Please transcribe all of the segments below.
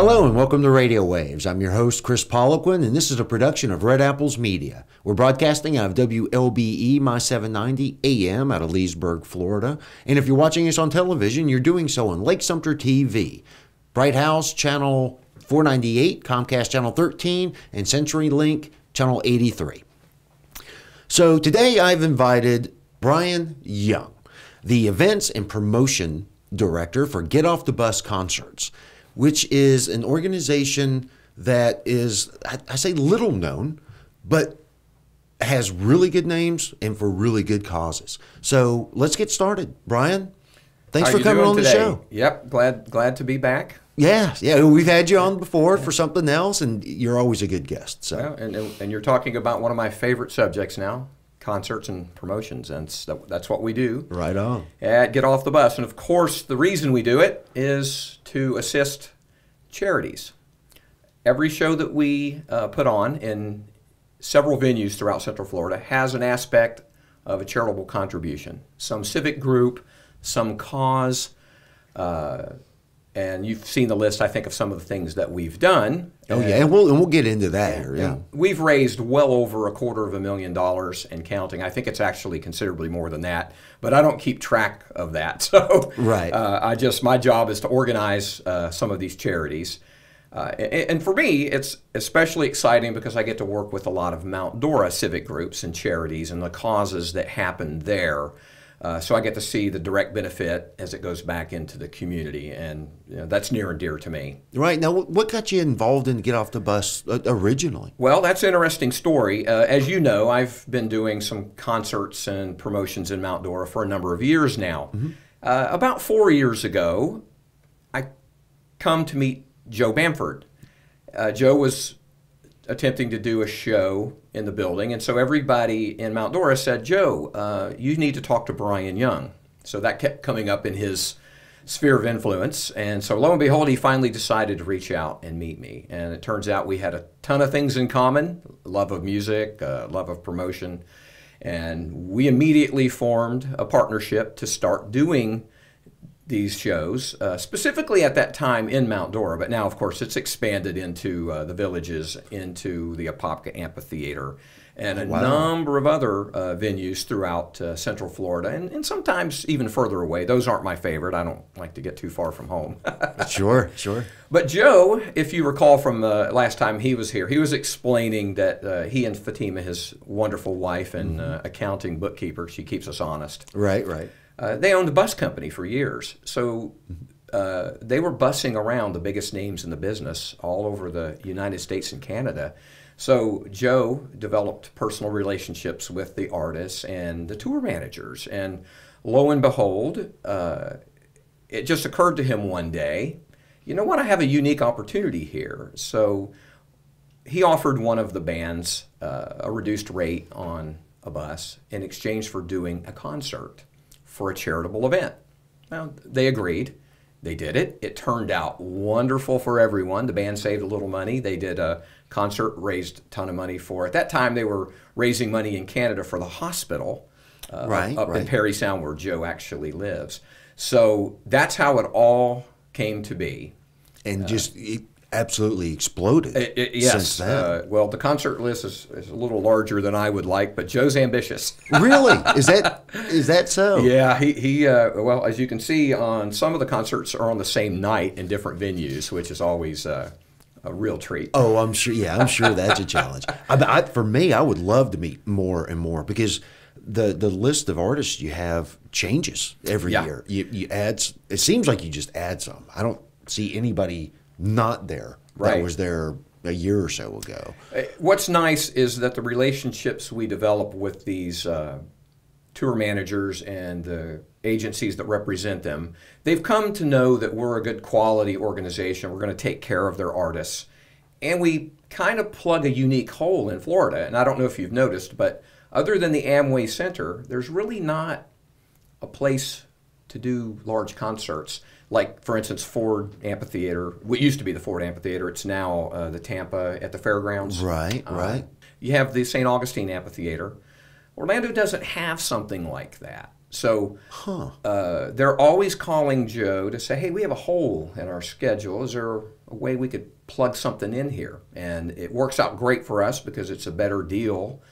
Hello and welcome to Radio Waves. I'm your host, Kris Poliquin, and this is a production of Red Apples Media. We're broadcasting out of WLBE My 790 AM out of Leesburg, Florida. And if you're watching us on television, you're doing so on Lake Sumter TV, Bright House Channel 498, Comcast Channel 13, and CenturyLink Channel 83. So today I've invited Brian Young, the events and promotion director for Get Off the Bus Concerts, which is an organization that is, I say, little known, but has really good names and for really good causes. So let's get started. Brian, thanks How for coming on today? the show. Yep, glad glad to be back. Yeah, yeah, we've had you on before for something else, and you're always a good guest. So and, and you're talking about one of my favorite subjects now, concerts and promotions, and that's what we do right on. at Get Off the Bus. And of course, the reason we do it is to assist charities. Every show that we uh, put on in several venues throughout Central Florida has an aspect of a charitable contribution, some civic group, some cause. Uh, and you've seen the list, I think, of some of the things that we've done. Oh yeah, and we'll and we'll get into that here. Yeah. We've raised well over a quarter of a million dollars and counting. I think it's actually considerably more than that, but I don't keep track of that. So, Right. uh, I just my job is to organize uh, some of these charities. Uh, and, and for me, it's especially exciting because I get to work with a lot of Mount Dora civic groups and charities and the causes that happen there. Uh, so I get to see the direct benefit as it goes back into the community, and you know, that's near and dear to me. Right now, what got you involved in Get Off the Bus uh, originally? Well, that's an interesting story. Uh, as you know, I've been doing some concerts and promotions in Mount Dora for a number of years now. Uh, about four years ago, I come to meet Joe Bamford. Uh, Joe was attempting to do a show in the building, and so everybody in Mount Dora said, "Joe, uh, you need to talk to Brian Young." So that kept coming up in his sphere of influence, and so lo and behold, he finally decided to reach out and meet me. And it turns out we had a ton of things in common: love of music, uh, love of promotion, and we immediately formed a partnership to start doing these shows, uh, specifically at that time in Mount Dora, but now, of course, it's expanded into uh, the villages, into the Apopka Amphitheater, and a Wow. number of other uh, venues throughout uh, Central Florida, and, and sometimes even further away. Those aren't my favorite. I don't like to get too far from home. Sure, sure. But Joe, if you recall from the last time he was here, he was explaining that uh, he and Fatima, his wonderful wife and uh, accounting bookkeeper, she keeps us honest. Right, right. Uh, they owned a bus company for years, so uh, they were bussing around the biggest names in the business all over the United States and Canada. So Joe developed personal relationships with the artists and the tour managers, and lo and behold, uh, it just occurred to him one day, you know what? I have a unique opportunity here. So he offered one of the bands uh, a reduced rate on a bus in exchange for doing a concert for a charitable event. Well, they agreed. They did it. It turned out wonderful for everyone. The band saved a little money. They did a concert, raised a ton of money for. At that time, they were raising money in Canada for the hospital uh, Right, up in. Parry Sound, where Joe actually lives. So that's how it all came to be. And just it absolutely exploded It- it- yes. since then. Uh, well, the concert list is, is a little larger than I would like, but Joe's ambitious. really? Is that is that so? yeah, he, he uh, well, as you can see, on some of the concerts are on the same night in different venues, which is always uh, a real treat. Oh, I'm sure. Yeah, I'm sure that's a challenge. I, I, for me, I would love to meet more and more because the the list of artists you have changes every Yeah. year. You you add. It seems like you just add some. I don't see anybody not there that Right. was there a year or so ago. Uh, What's nice is that the relationships we develop with these uh, tour managers and the agencies that represent them, they've come to know that we're a good quality organization. We're going to take care of their artists. And we kind of plug a unique hole in Florida. And I don't know if you've noticed, but other than the Amway Center, there's really not a place to do large concerts. Like, for instance, Ford Amphitheater. What used to be the Ford Amphitheater, it's now uh, the Tampa at the fairgrounds. Right, Uh, right. You have the St. Augustine Amphitheater. Orlando doesn't have something like that. So uh, they're always calling Joe to say, hey, we have a hole in our schedule. Is there a way we could plug something in here? And it works out great for us because it's a better deal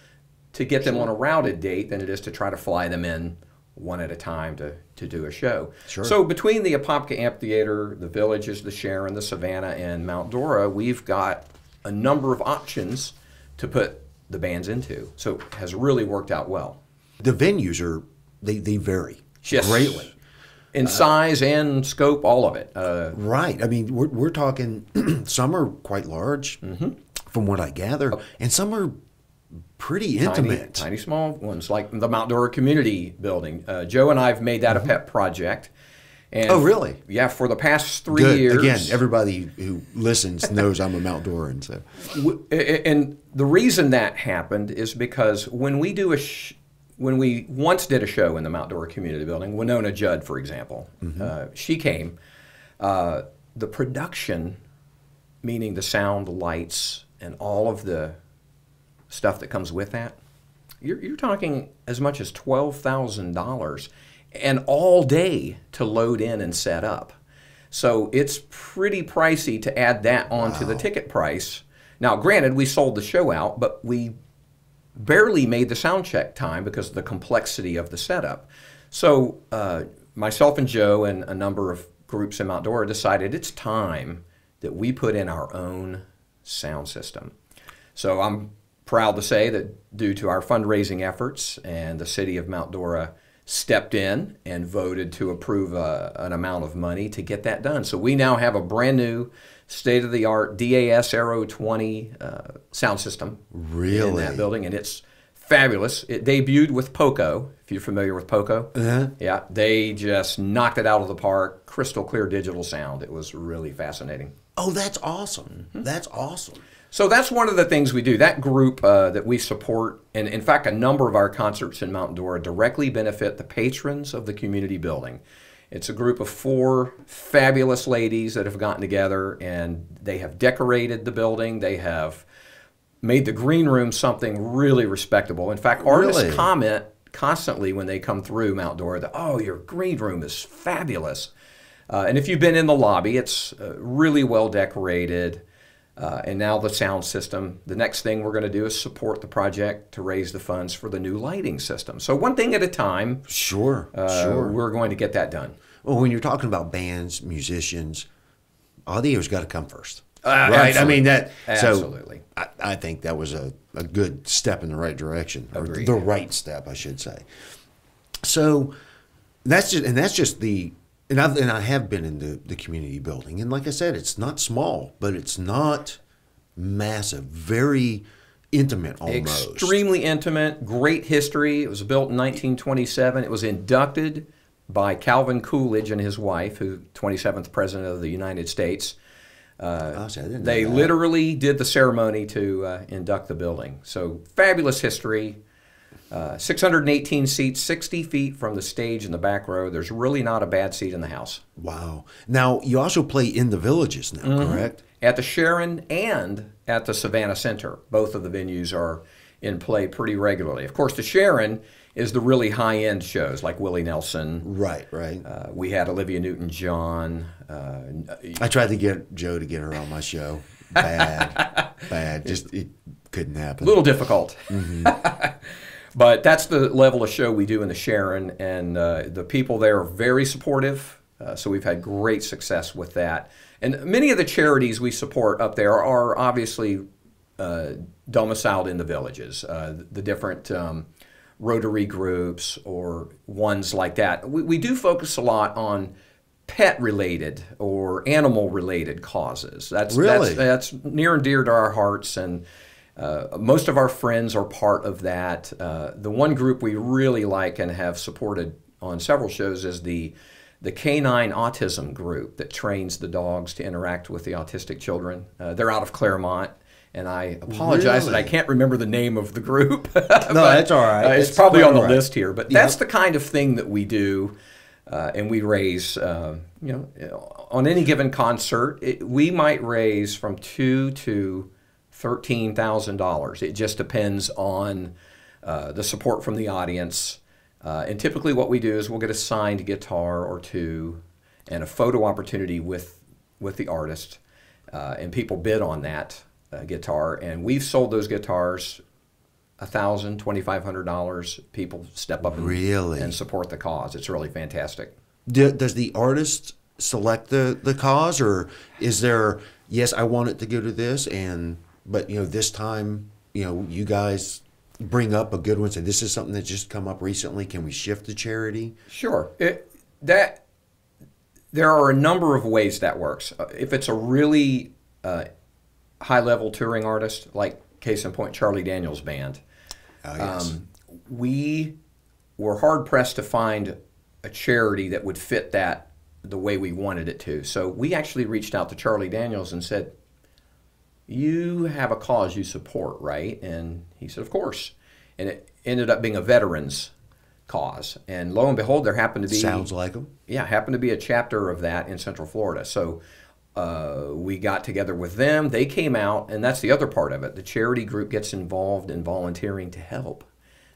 to get them on a routed date than it is to try to fly them in one at a time to, to do a show. Sure. So between the Apopka Amphitheater, the Villages, the Sharon, the Savannah, and Mount Dora, we've got a number of options to put the bands into. So it has really worked out well. The venues are they they vary Yes. greatly. In size and scope, all of it. Uh, Right. I mean, we're we're talking. some are quite large, Mm-hmm. from what I gather, and some are pretty intimate. tiny small ones, like the Mount Dora Community Building. Uh, Joe and I have made that a pet project. And Oh, really? Yeah, for the past three Good. years. Again, everybody who listens knows I'm a Mount Doran. So And the reason that happened is because when we do a, sh- when we once did a show in the Mount Dora Community Building, Wynonna Judd, for example, uh, she came. Uh, the production, meaning the sound, the lights, and all of the stuff that comes with that, you're, you're talking as much as twelve thousand dollars, and all day to load in and set up. So it's pretty pricey to add that onto the ticket price. Now, granted, we sold the show out, but we barely made the sound check time because of the complexity of the setup. So uh, myself and Joe and a number of groups in Mount Dora decided it's time that we put in our own sound system. So I'm proud to say that due to our fundraising efforts and the city of Mount Dora stepped in and voted to approve a, an amount of money to get that done. So we now have a brand new state of the art DAS Aero 20 uh, sound system in Really? that building and it's fabulous. It debuted with Poco, if you're familiar with Poco. Uh-huh. Yeah, they just knocked it out of the park. Crystal clear digital sound. It was really fascinating. oh, that's awesome. Mm-hmm. That's awesome. So that's one of the things we do. That group uh, that we support, and in fact, a number of our concerts in Mount Dora directly benefit the patrons of the community building. It's a group of four fabulous ladies that have gotten together and they have decorated the building. They have made the green room something really respectable. In fact, artists Really? comment constantly when they come through Mount Dora that, oh, your green room is fabulous. Uh, and if you've been in the lobby, it's uh, really well decorated. Uh, and now the sound system. The next thing we're going to do is support the project to raise the funds for the new lighting system. So one thing at a time. Sure. Uh, sure. We're going to get that done. Well, when you're talking about bands, musicians, audio's got to come first. Uh, right? I mean that. Absolutely. So I, I think that was a, a good step in the right direction, or Agreed. the right step, I should say. So that's just, and that's just the, and I've and I have been in the the community building, and like I said, it's not small, but it's not massive. Very intimate, almost. Extremely intimate, great history. It was built in 1927. It was inducted by Calvin Coolidge and his wife, who 27th president of the United States. Oh, didn't know They literally did the ceremony to uh, induct the building. So fabulous history. Uh, 618 seats, 60 feet from the stage in the back row. There's really not a bad seat in the house. Wow. Now you also play in the villages now, Mm-hmm. correct? At the Sharon and at the Savannah Center, both of the venues are in play pretty regularly. Of course, the Sharon is the really high end shows like Willie Nelson. Right, right. Uh, we had Olivia Newton John. Uh, I tried to get Joe to get her on my show. Bad, bad. Just it couldn't happen. a little difficult. Mm-hmm. but that's the level of show we do in the Sharon, and uh, the people there are very supportive. Uh, so we've had great success with that. And many of the charities we support up there are obviously uh, domiciled in the villages. Uh, the different um, Rotary groups or ones like that. We, we do focus a lot on pet related or animal related causes. That's Really? that's, that's near and dear to our hearts and. Uh, most of our friends are part of that. Uh, the one group we really like and have supported on several shows is the the canine autism group that trains the dogs to interact with the autistic children. Uh, they're out of Clermont, and I apologize that I can't remember the name of the group. No, that's all right. Uh, it's, It's probably on the right. list here, but that's the kind of thing that we do, uh, and we raise. Uh, you know, on any given concert, it, we might raise from two to thirteen thousand dollars. It just depends on uh, the support from the audience. Uh, and typically, what we do is we'll get a signed guitar or two, and a photo opportunity with with the artist. uh, and people bid on that uh, guitar, and we've sold those guitars a thousand, twenty five hundred dollars. People step up and, Really? and support the cause. It's really fantastic. Do, does the artist select the the cause, or is there? Yes, I want it to go to this, and but you know this time, you know, you guys bring up a good one. Say this is something that just come up recently. Can we shift to charity? Sure. It, that there are a number of ways that works. Uh, If it's a really uh, high level touring artist, like case in point Charlie Daniels Band, Oh, yes. um, we were hard pressed to find a charity that would fit that the way we wanted it to. So we actually reached out to Charlie Daniels and said, "You have a cause you support, right?" And he said, "Of course." And it ended up being a veterans cause. And lo and behold, there happened to be Sounds like them. yeah, happened to be a chapter of that in Central Florida. So uh, we got together with them. They came out, and that's the other part of it. The charity group gets involved in volunteering to help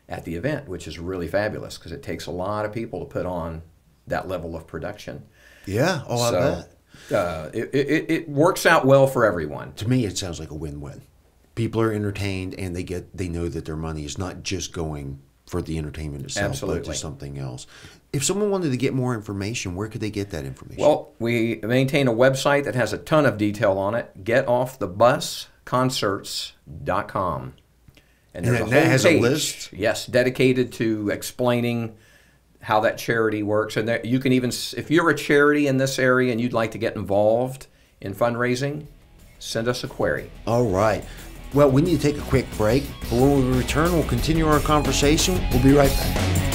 at the event, which is really fabulous because it takes a lot of people to put on that level of production. Yeah. Oh, I bet. Uh, it, it, it works out well for everyone. To me, it sounds like a win-win. People are entertained, and they get they know that their money is not just going for the entertainment itself, but Absolutely. to something else. If someone wanted to get more information, where could they get that information? Well, we maintain a website that has a ton of detail on it. GetOffTheBusConcerts.com. And there's And a that whole has a page, list? Yes, dedicated to explaining how that charity works. And there, you can even, if you're a charity in this area and you'd like to get involved in fundraising, send us a query. All right. Well, we need to take a quick break, but when we return, we'll continue our conversation. We'll be right back.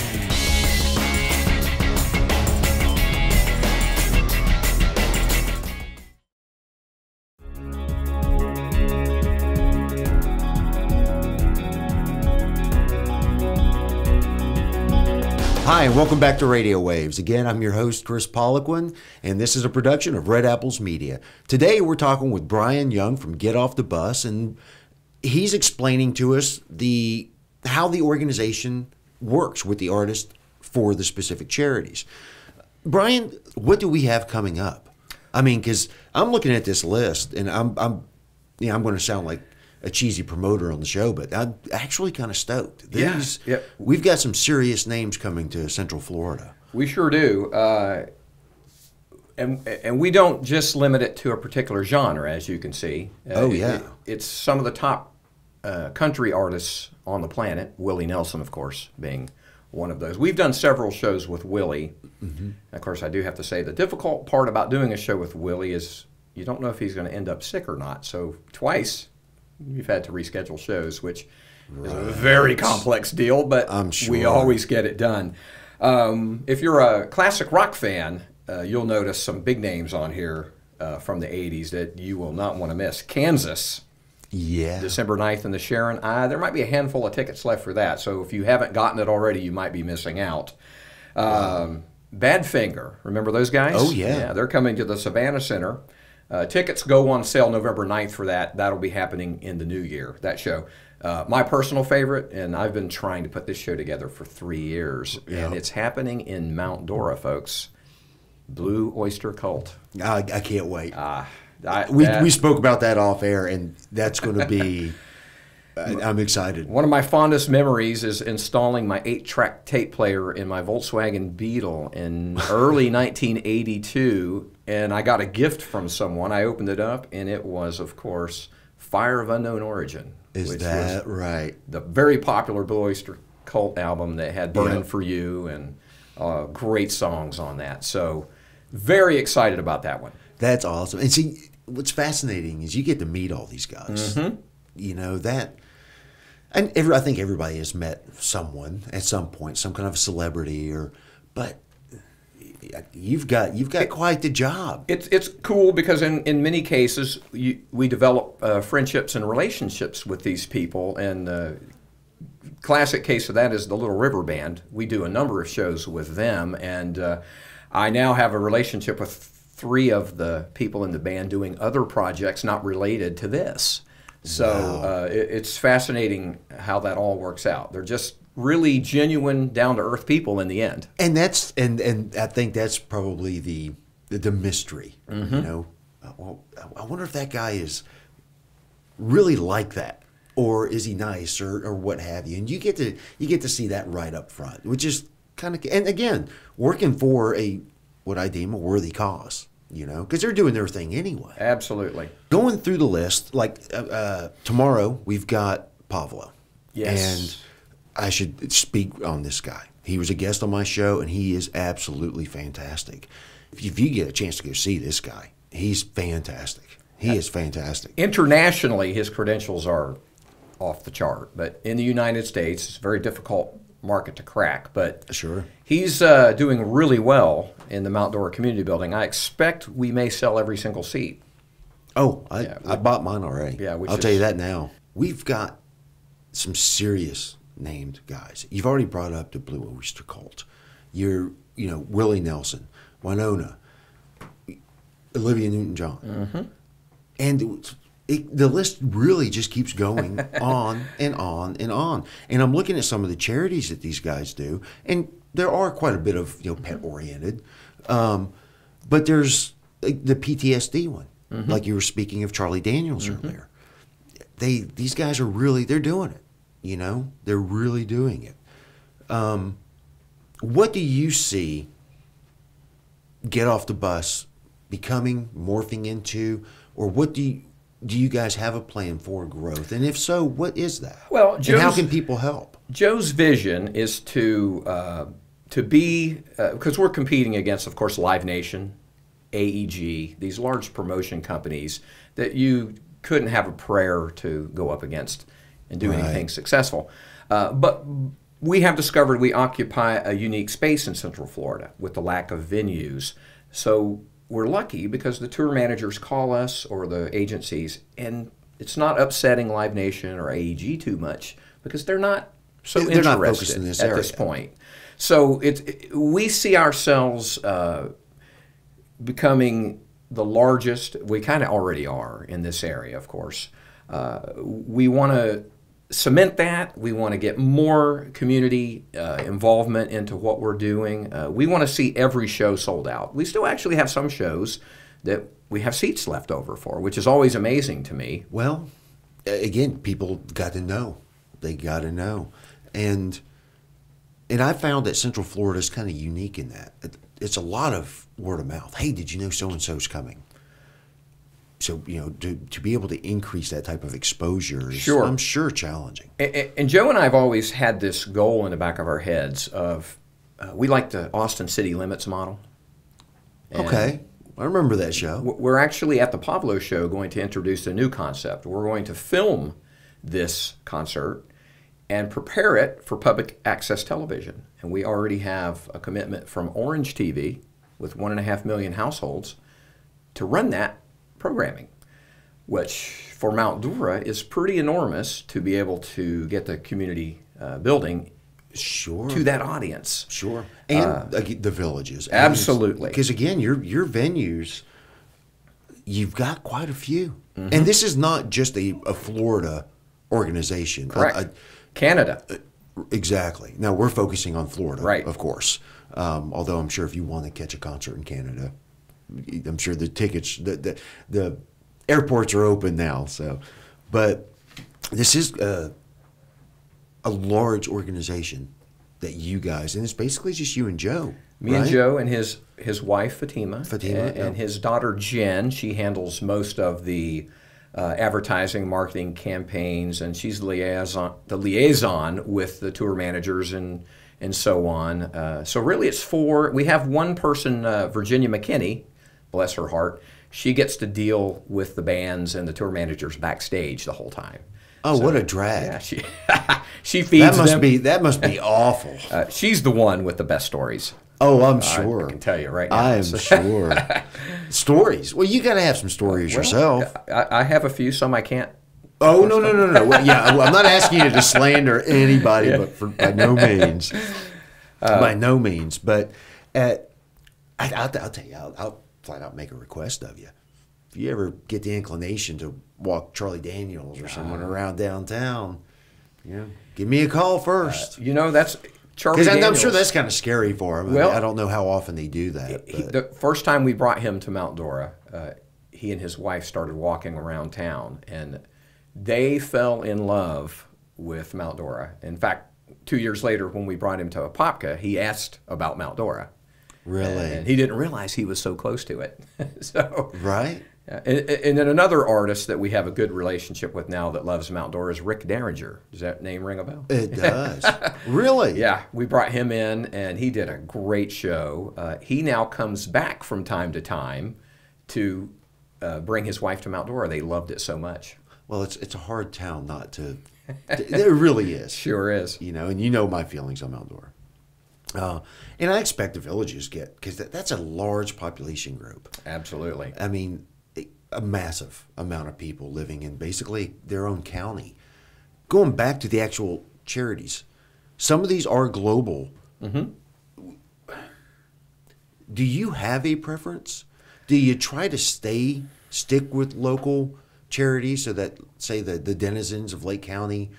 Hi, and welcome back to Radio Waves. Again, I'm your host, Kris Poliquin, and this is a production of Red Apples Media. Today, we're talking with Brian Young from Get Off the Bus, and he's explaining to us the how the organization works with the artist for the specific charities. Brian, what do we have coming up? I mean, because I'm looking at this list, and I'm, I'm, you know, I'm going to sound like a cheesy promoter on the show, but I'm actually kind of stoked. Yeah, These, yep. We've got some serious names coming to Central Florida. We sure do. Uh, and, and we don't just limit it to a particular genre, as you can see. Uh, Oh, yeah. it- it's some of the top uh, country artists on the planet, Willie Nelson, of course, being one of those. We've done several shows with Willie. Mm-hmm. Of course, I do have to say the difficult part about doing a show with Willie is you don't know if he's going to end up sick or not. So, twice you've had to reschedule shows, which is a very complex deal, but I'm we always get it done. Um, if you're a classic rock fan, uh, you'll notice some big names on here uh, from the 80s that you will not want to miss. Kansas, Yeah. December 9th in the Sharon. Uh, there might be a handful of tickets left for that, so if you haven't gotten it already, you might be missing out. Um, Badfinger, remember those guys? Oh, yeah. Yeah, they're coming to the Savannah Center. Uh, tickets go on sale November 9th for that. That'll be happening in the new year, that show. Uh, my personal favorite, and I've been trying to put this show together for three years, Yeah. and it's happening in Mount Dora, folks. Blue Oyster Cult. I, I can't wait. Ah, I, we, that- we spoke about that off air, and that's going to be. I'm excited. One of my fondest memories is installing my eight track tape player in my Volkswagen Beetle in early 1982. And I got a gift from someone. I opened it up, and it was, of course, Fire of Unknown Origin. Is which that right? the very popular Blue Oyster Cult album that had Burning Yeah. for You and uh, great songs on that. So, very excited about that one. That's awesome. And see, what's fascinating is you get to meet all these guys. Mm-hmm. You know that, and every, I think everybody has met someone at some point, some kind of a celebrity, or but you've got you've got quite the job. It's it's cool because in, in many cases you, we develop uh, friendships and relationships with these people, and uh, classic case of that is the Little River Band. We do a number of shows with them, and uh, I now have a relationship with three of the people in the band doing other projects not related to this. So uh, it, it's fascinating how that all works out. They're just really genuine, down to earth people in the end. and that's and and I think that's probably the the, the mystery. Mm-hmm. You know, uh, well, I wonder if that guy is really like that, or is he nice, or, or what have you. And you get to you get to see that right up front, which is kind of and again working for a what I deem a worthy cause. You know, because they're doing their thing anyway. Absolutely. Going through the list, like uh, uh, tomorrow, we've got Pavlo. Yes. And I should speak on this guy. He was a guest on my show, and he is absolutely fantastic. If you get a chance to go see this guy, he's fantastic. He is fantastic. Internationally, his credentials are off the chart, but in the United States, it's very difficult market to crack. But Sure. he's uh, doing really well in the Mount Dora Community Building. I expect we may sell every single seat. Oh, I, Yeah, I bought mine already. Yeah, I'll tell you that now. We've got some serious named guys. You've already brought up the Blue Oyster Cult. You're, you know, Willie Nelson, Wynonna, Olivia Newton-John, Mm-hmm. and it, the list really just keeps going on and on and on. And I'm looking at some of the charities that these guys do, and there are quite a bit of you know pet oriented, um, but there's the PTSD one, Mm-hmm. like you were speaking of Charlie Daniels earlier. They these guys are really they're doing it. You know, they're really doing it. Um, what do you see? Get off the bus, becoming, morphing into, or what do you do? You guys have a plan for growth, and if so, what is that? Well, and how can people help? Joe's vision is to uh, to be because we're competing against, of course, Live Nation, AEG, these large promotion companies that you couldn't have a prayer to go up against and do Right. anything successful. Uh, but we have discovered we occupy a unique space in Central Florida with the lack of venues. So we're lucky because the tour managers call us or the agencies, and it's not upsetting Live Nation or AEG too much because they're not so They're not interested focused in this at this point. So it's it, we see ourselves uh, becoming the largest. We kind of already are in this area, of course. Uh, we want to cement that. We want to get more community uh, involvement into what we're doing. Uh, we want to see every show sold out. We still actually have some shows that we have seats left over for, which is always amazing to me. Well, again, people got to know. They got to know, and and I found that Central Florida is kind of unique in that it's a lot of word of mouth. Hey, did you know so and so's coming? So you know, to to be able to increase that type of exposure is, Sure. I'm sure, challenging. And, and- Joe and I have always had this goal in the back of our heads of uh, we like the Austin City Limits model. And Okay, I remember that show. We're actually at the Pavlo show going to introduce a new concept. We're going to film this concert and prepare it for public access television. And we already have a commitment from Orange TV with one and a half million households to run that programming, which for Mount Dora is pretty enormous to be able to get the community uh, building Sure. to that audience. Sure, and ag- the villages. Uh, absolutely. Because again, your your venues, you've got quite a few, Mm-hmm. and this is not just a, a Florida organization. Correct. Uh, uh, Canada. exactly. Now we're focusing on Florida, Right. Of course. Um, although I'm sure if you want to catch a concert in Canada, I'm sure the tickets, the the, the airports are open now. So, but this is. Uh, a large organization that you guys, and it's basically just you and Joe. Me and? Joe and his his wife Fatima, Fatima, and, his daughter Jen. She handles most of the uh, advertising, marketing campaigns, and she's the liaison the liaison with the tour managers and and so on. Uh, so really, it's four. We have one person, uh, Virginia McKinney, bless her heart. She gets to deal with the bands and the tour managers backstage the whole time. Oh, what a drag! Yeah, she she feeds that must them. be that must be awful. Uh, she's the one with the best stories. Oh, I'm I sure. can tell you right now. I am So- sure. stories. Well, you got to have some stories yourself. I, I have a few. Some I can't. Oh no no no no! Well, yeah, well, I'm not asking you to slander anybody, but for, by no means, Uh, by no means. But at, I, I'll, I'll tell you, I'll, I'll flat out make a request of you. If you ever get the inclination to walk Charlie Daniels or someone around downtown, you know, give me a call first. You know, that's Charlie. Because I'm sure that's kind of scary for him. Well- I, mean, I don't know how often they do that. He- the first time we brought him to Mount Dora, uh, he and his wife started walking around town, and they fell in love with Mount Dora. In fact, two years later, when we brought him to Apopka, he asked about Mount Dora. Really? And he didn't realize he was so close to it. so right? And, and then another artist that we have a good relationship with now that loves Mount Dora is Rick Derringer. Does that name ring a bell? It does. really? Yeah, we brought him in, and he did a great show. Uh, he now comes back from time to time to uh, bring his wife to Mount Dora. They loved it so much. Well, it's it's a hard town not to. it really is. Sure is. You know, and you know my feelings on Mount Dora. Uh, and I expect the villages get because that, that's a large population group. Absolutely. I mean, a- massive amount of people living in basically their own county. Going back to the actual charities, some of these are global. Do you have a preference? Do you try to stay stick with local charities so that, say, the, the denizens of Lake County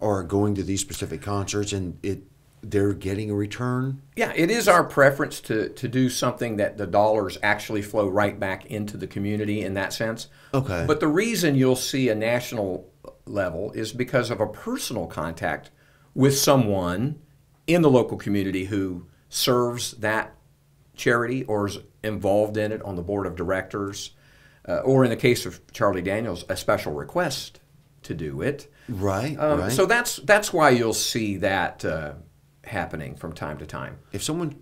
are going to these specific concerts and it they're getting a return? Yeah, it is our preference to, to do something that the dollars actually flow right back into the community in that sense. Okay. But the reason you'll see a national level is because of a personal contact with someone in the local community who serves that charity or is involved in it on the board of directors, uh, or in the case of Charlie Daniels, a special request to do it. Right, Um, right. So that's that's why you'll see that uh, happening from time to time. if someone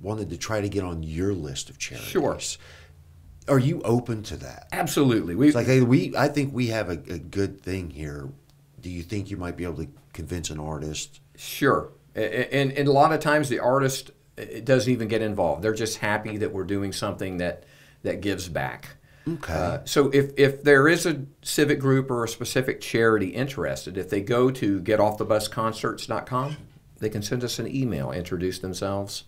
wanted to try to get on your list of charities, Sure. are you open to that? Absolutely. We, It's like, hey, we, I think we have a, a good thing here. Do you think you might be able to convince an artist? Sure. And, and a lot of times the artist uh, doesn't even get involved. They're just happy that we're doing something that, that gives back. Okay. Uh, so if, if there is a civic group or a specific charity interested, if they go to getoffthebusconcerts.com, they can send us an email, introduce themselves,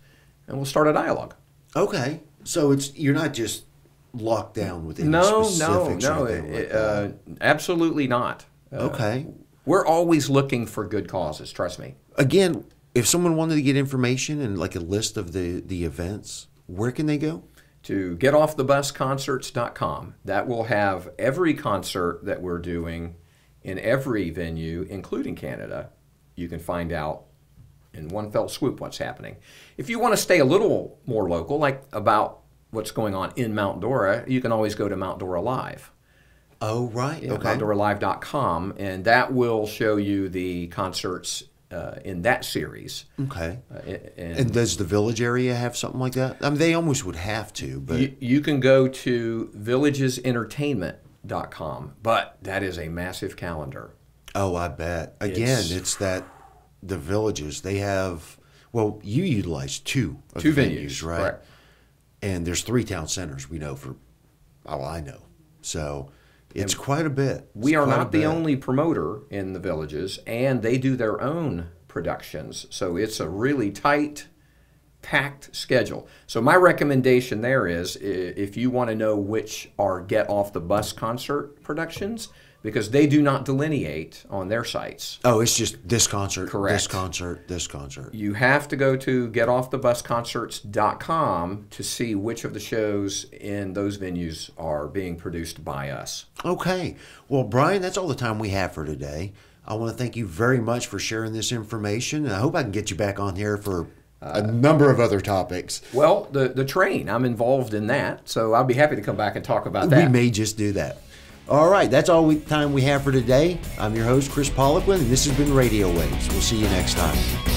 and we'll start a dialogue. okay. So it's you're not just locked down with any No, no, no, like uh, absolutely not. Uh, okay. We're always looking for good causes, trust me. Again, if someone wanted to get information and like a list of the the events, where can they go? to getoffthebusconcerts.com. That will have every concert that we're doing in every venue, including Canada. You can find out in one fell swoop what's happening. If you want to stay a little more local, like about what's going on in Mount Dora, you can always go to Mount Dora Live. Oh, right. Yeah, okay. MountDoraLive.com, and that will show you the concerts uh, in that series. Okay. Uh, and And does the village area have something like that? I mean, they almost would have to, but You, you can go to villagesentertainment.com, but that is a massive calendar. oh, I bet. Again, It's- it's, that the villages they have. Well, you utilize two of Two the venues, right? correct. And there's three town centers we know for all I know. So it's quite a bit. We are not the only promoter in the villages, and they do their own productions. So it's a really tight, packed schedule. So my recommendation there is if you want to know which are Get Off the Bus concert productions, because they do not delineate on their sites. Oh, it's just this concert, Correct. this concert, this concert. You have to go to getoffthebusconcerts.com to see which of the shows in those venues are being produced by us. Okay. Well, Brian, that's all the time we have for today. I want to thank you very much for sharing this information. And I hope I can get you back on here for a uh, number of other topics. Well, the, the train, I'm involved in that, so I'll be happy to come back and talk about that. We may just do that. All right, that's all we, time we have for today. I'm your host, Kris Poliquin, and this has been Radio Waves. We'll see you next time.